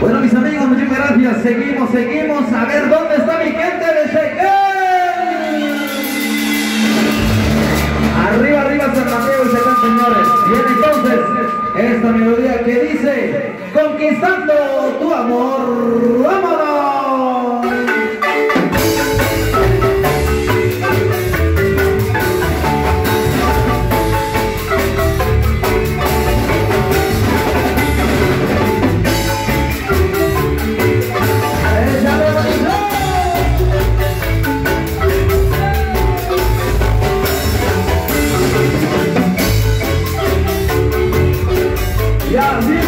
Bueno, mis amigos, muchas gracias. Seguimos, seguimos. A ver, ¿dónde está mi gente de Sequel? Arriba, arriba San Mateo y Sequel, señores. Bien, entonces, esta melodía que dice, conquistando tu amor. ¡Vamos! E